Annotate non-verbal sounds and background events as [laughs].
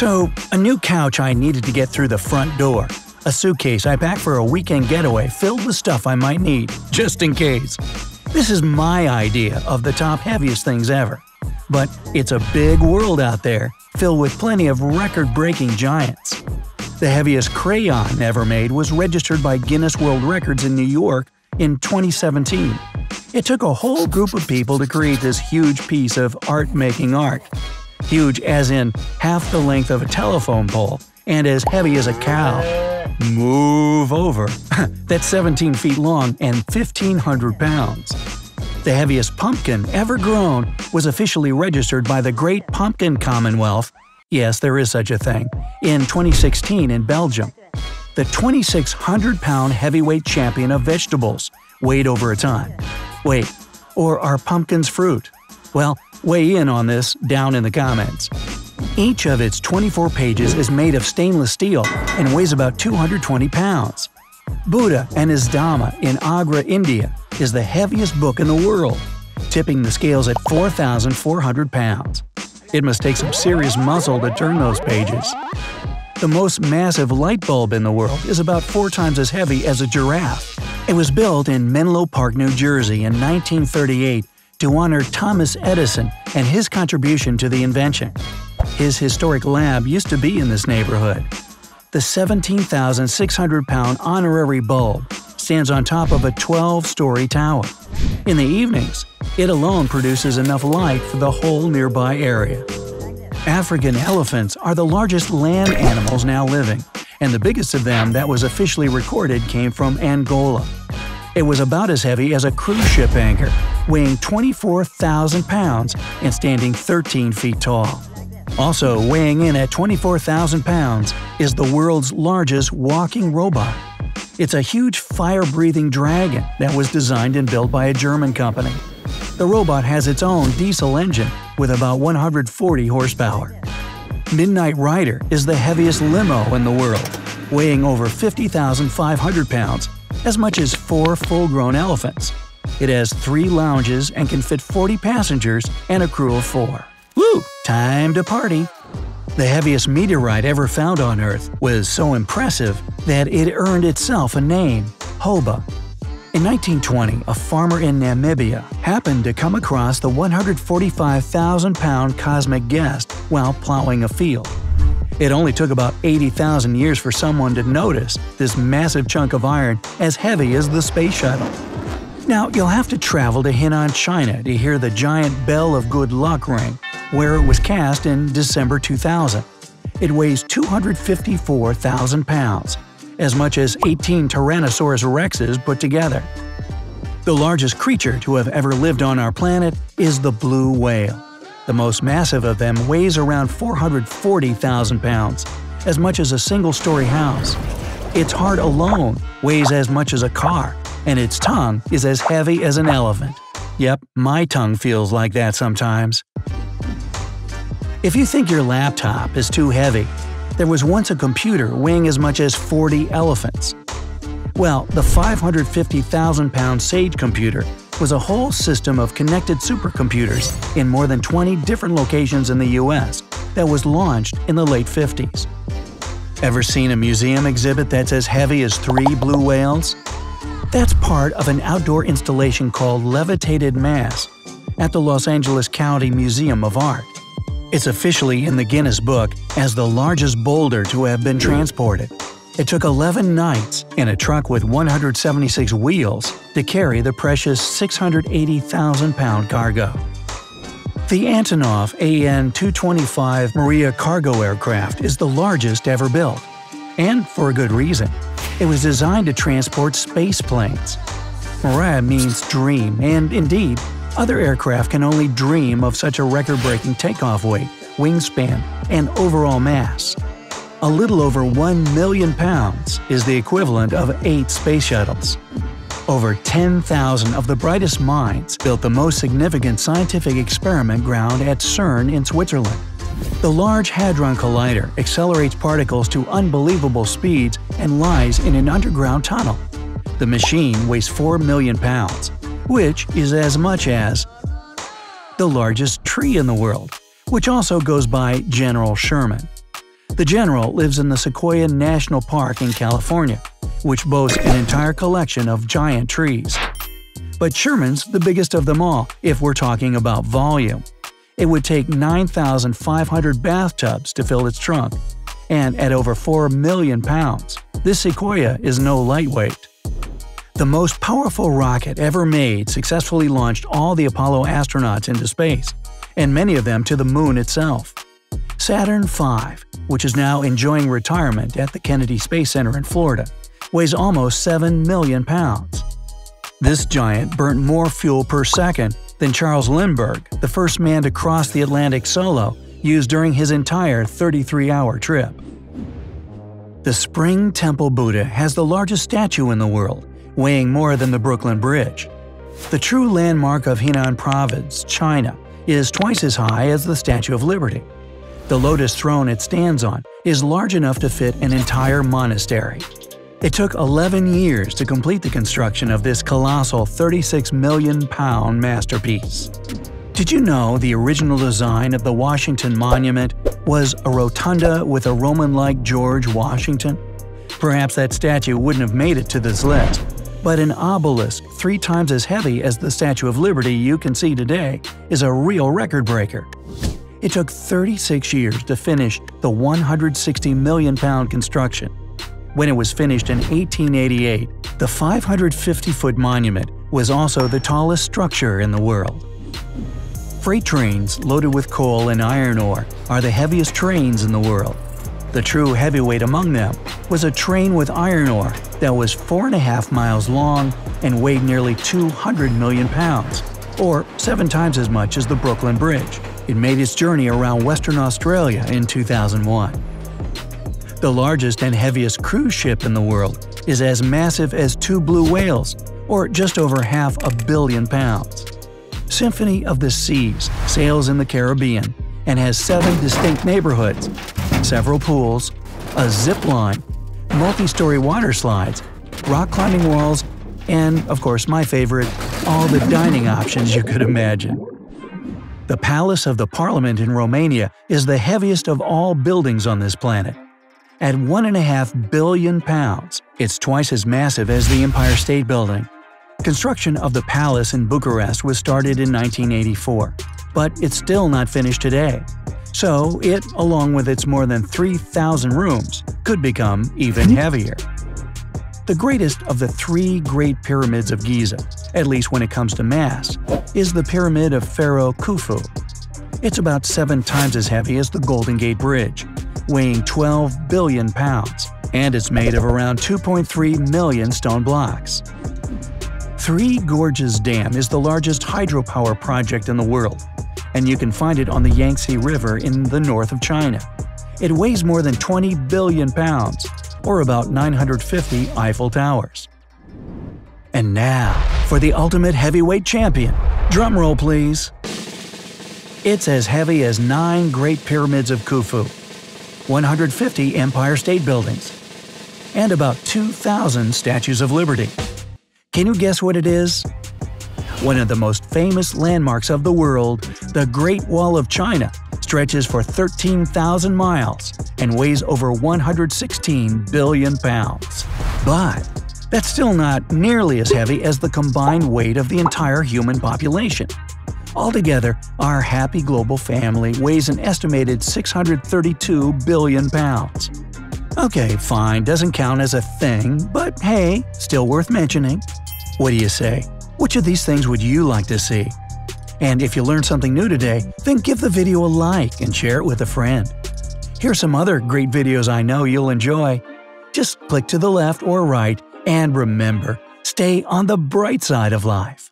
So, a new couch I needed to get through the front door. A suitcase I packed for a weekend getaway filled with stuff I might need, just in case. This is my idea of the top heaviest things ever. But it's a big world out there, filled with plenty of record-breaking giants. The heaviest crayon ever made was registered by Guinness World Records in New York in 2017. It took a whole group of people to create this huge piece of art-making art. Huge as in half the length of a telephone pole and as heavy as a cow. Move over. [laughs] That's 17 feet long and 1,500 pounds. The heaviest pumpkin ever grown was officially registered by the Great Pumpkin Commonwealth yes, there is such a thing in 2016 in Belgium. The 2,600 pound heavyweight champion of vegetables weighed over a ton. Wait, or are pumpkins fruit? Well, weigh in on this down in the comments. Each of its 24 pages is made of stainless steel and weighs about 220 pounds. Buddha and his Dhamma in Agra, India is the heaviest book in the world, tipping the scales at 4,400 pounds. It must take some serious muscle to turn those pages. The most massive light bulb in the world is about four times as heavy as a giraffe. It was built in Menlo Park, New Jersey in 1938 to honor Thomas Edison and his contribution to the invention. His historic lab used to be in this neighborhood. The 17,600 pound honorary bulb stands on top of a 12 story tower. In the evenings, it alone produces enough light for the whole nearby area. African elephants are the largest land animals now living, and the biggest of them that was officially recorded came from Angola. It was about as heavy as a cruise ship anchor, weighing 24,000 pounds and standing 13 feet tall. Also weighing in at 24,000 pounds is the world's largest walking robot. It's a huge fire-breathing dragon that was designed and built by a German company. The robot has its own diesel engine with about 140 horsepower. Midnight Rider is the heaviest limo in the world, weighing over 50,500 pounds, as much as four full-grown elephants. It has three lounges and can fit 40 passengers and a crew of four. Woo! Time to party! The heaviest meteorite ever found on Earth was so impressive that it earned itself a name, Hoba. In 1920, a farmer in Namibia happened to come across the 145,000-pound cosmic guest while plowing a field. It only took about 80,000 years for someone to notice this massive chunk of iron as heavy as the space shuttle. Now, you'll have to travel to Henan, China to hear the giant Bell of Good Luck ring, where it was cast in December 2000. It weighs 254,000 pounds, as much as 18 Tyrannosaurus rexes put together. The largest creature to have ever lived on our planet is the blue whale. The most massive of them weighs around 440,000 pounds, as much as a single-story house. Its heart alone weighs as much as a car, and its tongue is as heavy as an elephant. Yep, my tongue feels like that sometimes. If you think your laptop is too heavy, there was once a computer weighing as much as 40 elephants. Well, the 550,000-pound Sage computer was a whole system of connected supercomputers in more than 20 different locations in the US that was launched in the late 50s. Ever seen a museum exhibit that's as heavy as three blue whales? That's part of an outdoor installation called Levitated Mass at the Los Angeles County Museum of Art. It's officially in the Guinness Book as the largest boulder to have been transported. It took 11 nights in a truck with 176 wheels to carry the precious 680,000-pound cargo. The Antonov AN-225 Mriya cargo aircraft is the largest ever built. And for a good reason. It was designed to transport space planes. Mriya means dream, and indeed, other aircraft can only dream of such a record-breaking takeoff weight, wingspan, and overall mass. A little over 1 million pounds is the equivalent of eight space shuttles. Over 10,000 of the brightest minds built the most significant scientific experiment ground at CERN in Switzerland. The Large Hadron Collider accelerates particles to unbelievable speeds and lies in an underground tunnel. The machine weighs 4 million pounds, which is as much as the largest tree in the world, which also goes by General Sherman. The general lives in the Sequoia National Park in California, which boasts an entire collection of giant trees. But Sherman's the biggest of them all if we're talking about volume. It would take 9,500 bathtubs to fill its trunk, and at over 4 million pounds, this sequoia is no lightweight. The most powerful rocket ever made successfully launched all the Apollo astronauts into space, and many of them to the moon itself. Saturn V, which is now enjoying retirement at the Kennedy Space Center in Florida, weighs almost 7 million pounds. This giant burnt more fuel per second than Charles Lindbergh, the first man to cross the Atlantic solo, used during his entire 33-hour trip. The Spring Temple Buddha has the largest statue in the world, weighing more than the Brooklyn Bridge. The true landmark of Henan Province, China, is twice as high as the Statue of Liberty. The lotus throne it stands on is large enough to fit an entire monastery. It took 11 years to complete the construction of this colossal 36 million pound masterpiece. Did you know the original design of the Washington Monument was a rotunda with a Roman-like George Washington? Perhaps that statue wouldn't have made it to this list, but an obelisk three times as heavy as the Statue of Liberty you can see today is a real record breaker. It took 36 years to finish the 160 million pound construction, when it was finished in 1888, the 550-foot monument was also the tallest structure in the world. Freight trains loaded with coal and iron ore are the heaviest trains in the world. The true heavyweight among them was a train with iron ore that was 4.5 miles long and weighed nearly 200 million pounds, or seven times as much as the Brooklyn Bridge. It made its journey around Western Australia in 2001. The largest and heaviest cruise ship in the world is as massive as two blue whales, or just over half a billion pounds. Symphony of the Seas sails in the Caribbean and has seven distinct neighborhoods, several pools, a zip line, multi-story water slides, rock climbing walls, and, of course my favorite, all the dining options you could imagine. The Palace of the Parliament in Romania is the heaviest of all buildings on this planet. At 1.5 billion pounds, it's twice as massive as the Empire State Building. Construction of the palace in Bucharest was started in 1984, but it's still not finished today. So it, along with its more than 3,000 rooms, could become even heavier. The greatest of the three Great Pyramids of Giza, at least when it comes to mass, is the Pyramid of Pharaoh Khufu. It's about seven times as heavy as the Golden Gate Bridge, weighing 12 billion pounds, and it's made of around 2.3 million stone blocks. Three Gorges Dam is the largest hydropower project in the world, and you can find it on the Yangtze River in the north of China. It weighs more than 20 billion pounds, or about 950 Eiffel Towers. And now, for the ultimate heavyweight champion. Drumroll please. It's as heavy as nine Great Pyramids of Khufu, 150 Empire State Buildings, and about 2,000 Statues of Liberty. Can you guess what it is? One of the most famous landmarks of the world, the Great Wall of China, stretches for 13,000 miles and weighs over 116 billion pounds. But that's still not nearly as heavy as the combined weight of the entire human population. Altogether, our happy global family weighs an estimated 632 billion pounds. Okay, fine, doesn't count as a thing, but hey, still worth mentioning. What do you say? Which of these things would you like to see? And if you learned something new today, then give the video a like and share it with a friend. Here's some other great videos I know you'll enjoy. Just click to the left or right, and remember, stay on the bright side of life.